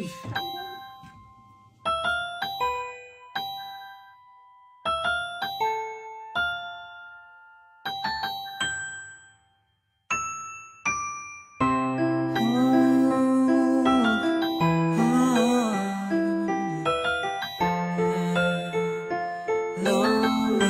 哦哦，耶，lonely。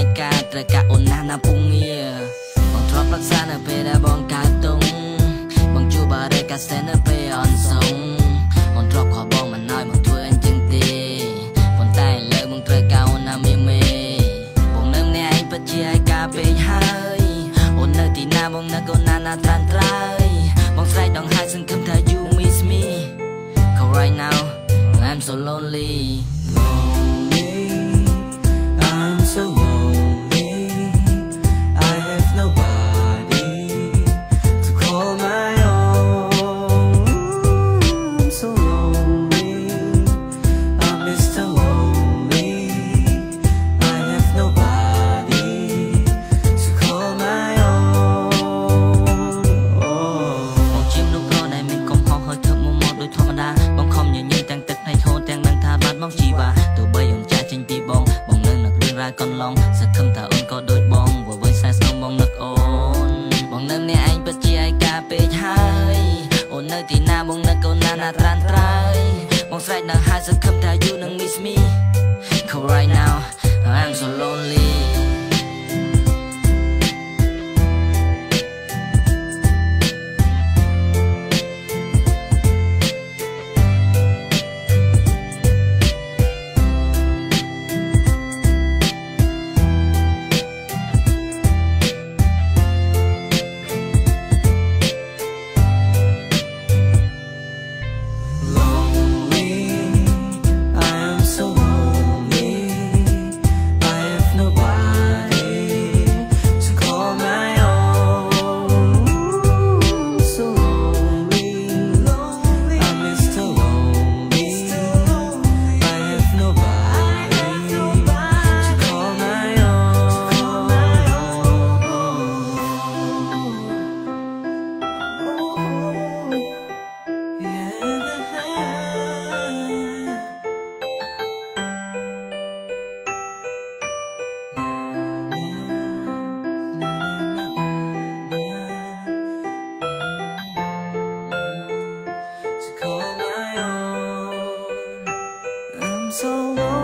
ឯកាត្រូវការអូនណាស់ណាពុងងារបងធ្លាប់រក្សានៅពេលដែលបងកើតទុំបងជួបបារេកាសែនៅពេលអនសងបងធ្លាប់ខកប នឹករឿងរ៉ាវកន្លងសង្ឃឹមថាអូនក៏ដូចបងវល់វៃសែស្នងបងនឹកអូនបងនៅម្នាក់ឯងពិតជាឯកាពេកហើយអូននៅទីណាបងនឹកកូនណាណាត្រានត្រើយបងស្រែកនៅហើយសង្ឃឹមថា so long.